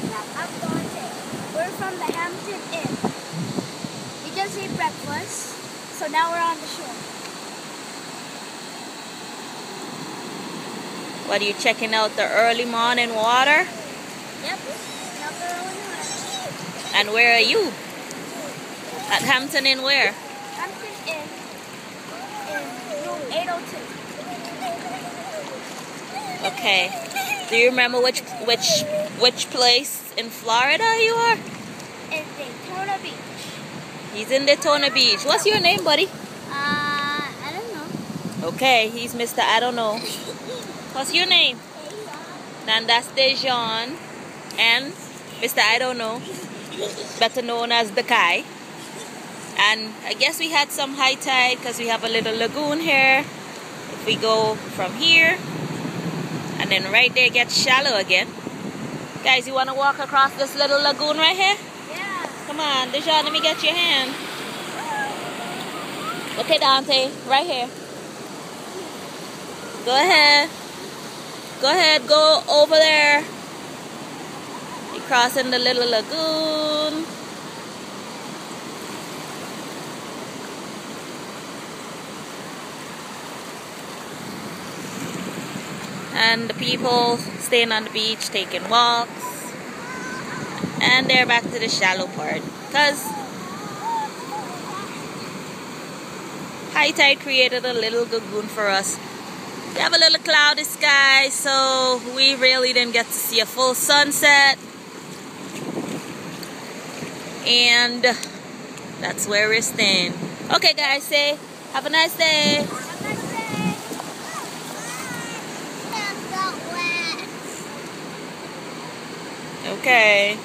I'm Dante. We're from the Hampton Inn. We just ate breakfast, so now we're on the shore. What are you checking out the early morning water? Yep. And where are you? At Hampton Inn where? Hampton Inn in room 802. Okay. Do you remember which which which place in Florida you are? In Daytona Beach. He's in Daytona Beach. What's your name, buddy? Uh, I don't know. Okay, he's Mr. I don't know. What's your name? That's Dejan and Mr. I don't know, better known as the Kai. And I guess we had some high tide because we have a little lagoon here. If we go from here, and then right there gets shallow again. Guys, you want to walk across this little lagoon right here? Yeah. Come on, Dejan, let me get your hand. Okay, Dante, right here. Go ahead. Go ahead, go over there. You're crossing the little lagoon. And the people staying on the beach taking walks. And they're back to the shallow part. Because high tide created a little lagoon for us. We have a little cloudy sky, so we really didn't get to see a full sunset. And that's where we're staying. Okay, guys, say have a nice day. Have a nice day. Okay.